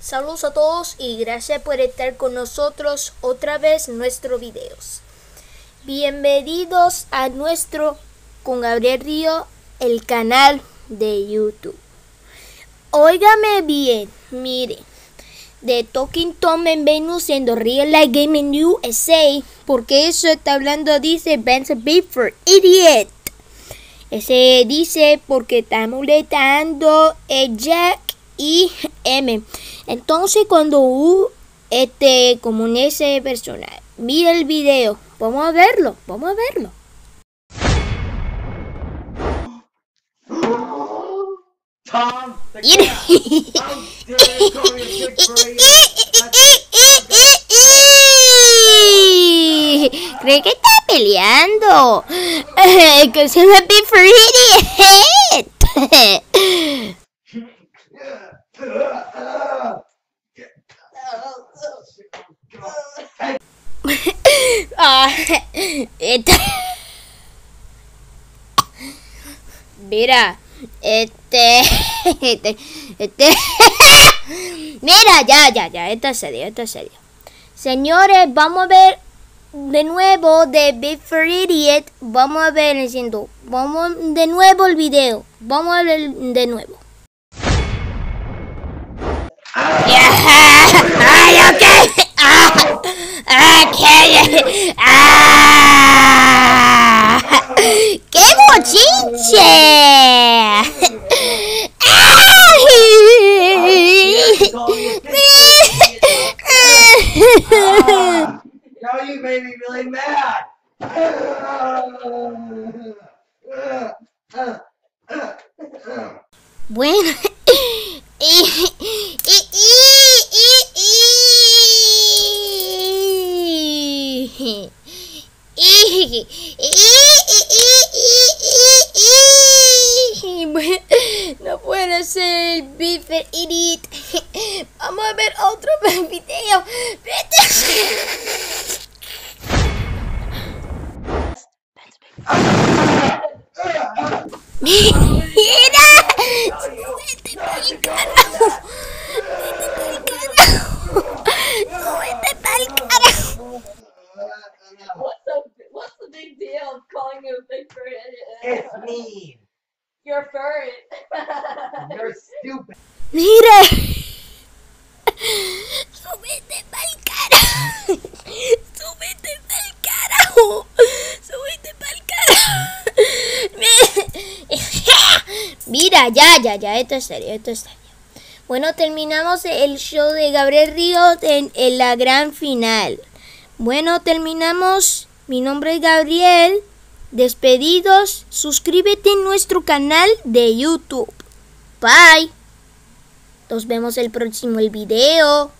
Saludos a todos y gracias por estar con nosotros otra vez en nuestros videos. Bienvenidos a nuestro con Gabriel Río, el canal de YouTube. Óigame bien, mire, de Talking Tom en Venus en Real Life Gaming USA, porque eso está hablando, dice Benson for Idiot. Ese dice porque está molestando el Jack y M. Entonces cuando U este como en ese personaje, mira el video, vamos a verlo, vamos a verlo. Tom, the? ¿Cree que está peleando? Que se me be este- Mira, este, este, este, mira, ya, ya, ya, esto es serio, esto es serio. Señores, vamos a ver de nuevo de Big for Idiot. Vamos a ver diciendo, vamos de nuevo el video. Vamos a ver de nuevo. 아! 깨워 진짜! 아! Now you made me really mad. When no puede ser el bife idiot. Vamos a ver otro video. Mira. Of calling you a big furry idiot? It's mean. You're furry. You're stupid. Mira. Súbete pa'l carajo. Súbete pa'l carajo. Súbete pa'l carajo. Mira, ya, ya, ya, esto es serio, esto es serio. Bueno, terminamos el show de Gabriel Ríos en, en la gran final. Bueno, terminamos. Mi nombre es Gabriel. Despedidos. Suscríbete en nuestro canal de YouTube. Bye. Nos vemos el próximo el video.